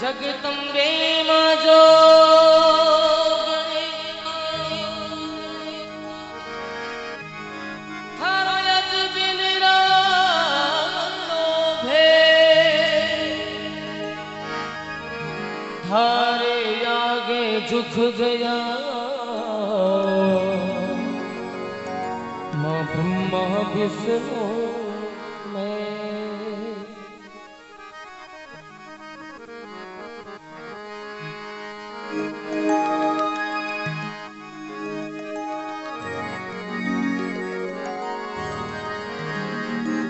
जगतम्बे माजो थारे आगे झुक गया। माँ ब्रह्मा विष्णु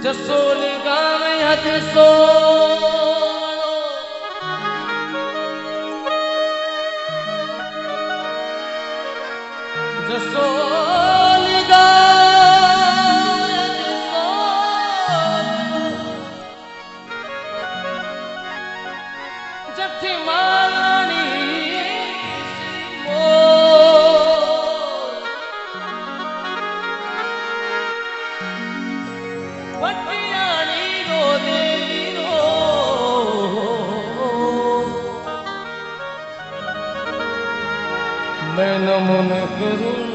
जसोल गाम हद सो। Yeah.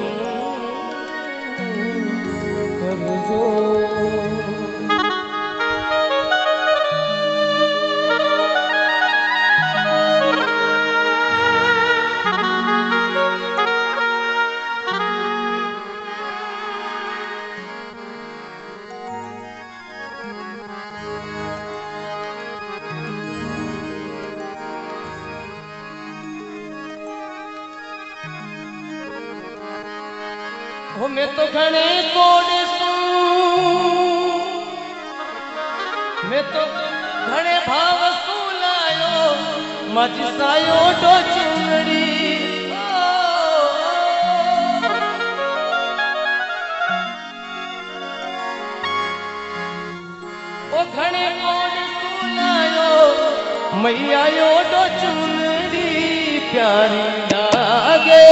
हो मैं तो घणे कोड मैं तो घणे भाव सुलायो मज सायो डो चुनड़ी ओ घणे कोड सुलायो मैया यो डो चुनड़ी प्यारी लागे।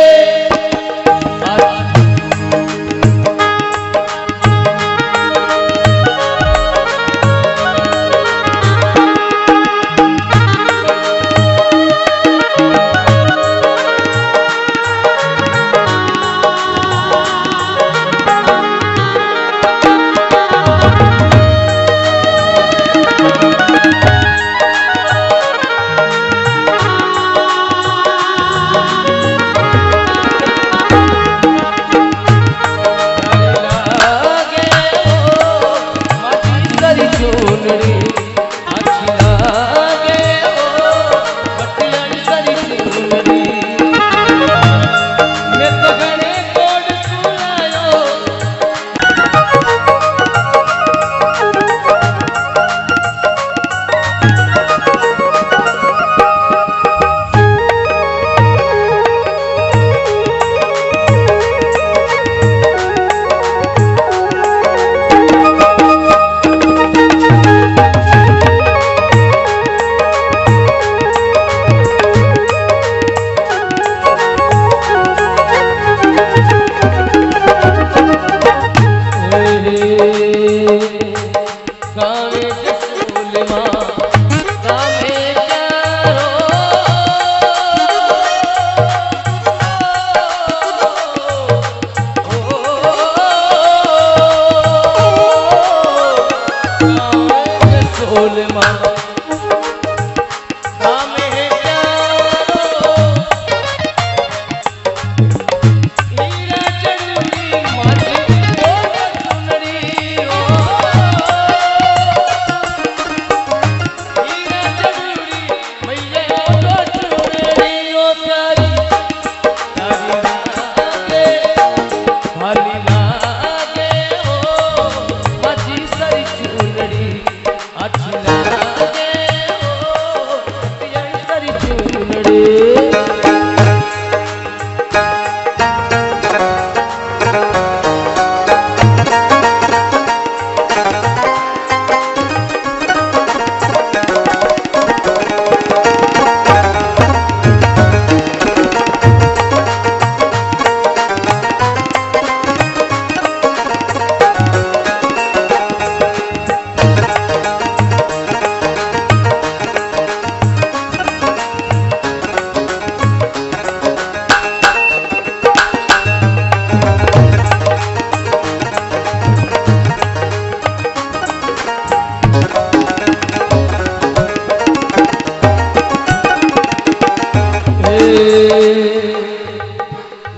মা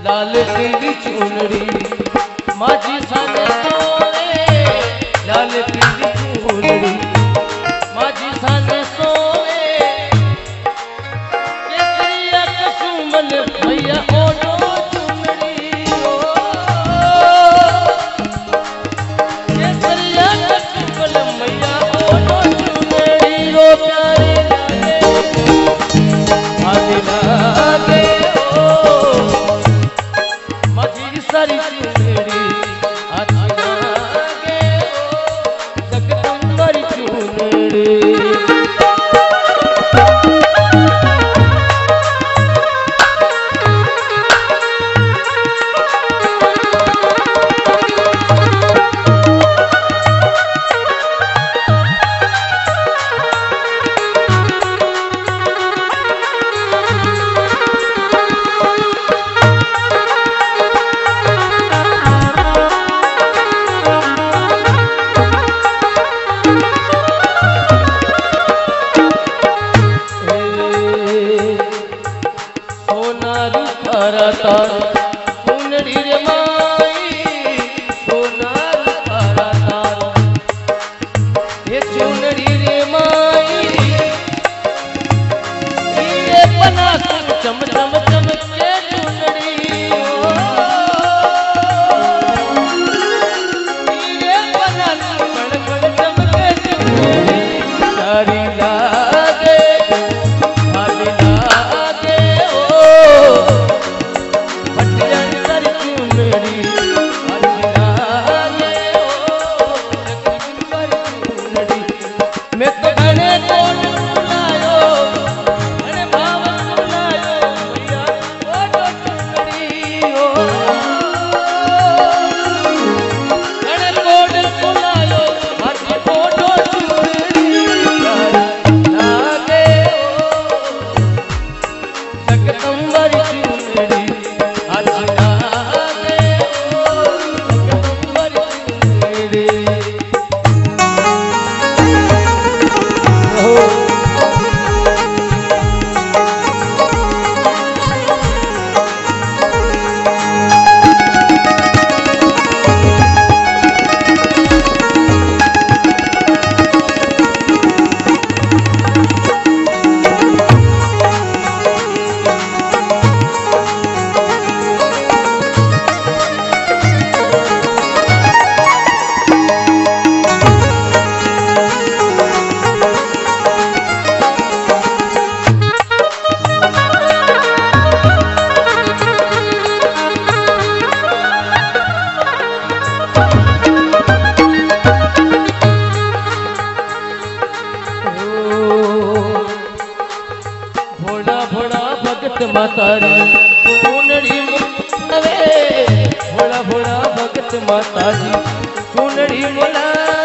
ਲਾਲ ਸਿੰਘ ਚੁੰੜੀ नारी करता માતાજી ચૂંદડી મુલાવે ભોળા ભોળા ભગત માતાજી ચૂંદડી મુલા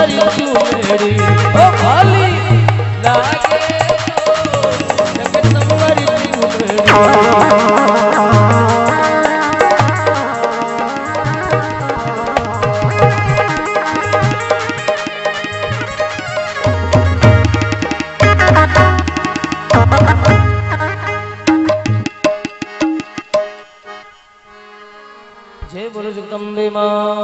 धरी चूड़ी ओ भली लागे जगदम्बरी चूड़ी जय बोलो जगदम्बे माँ।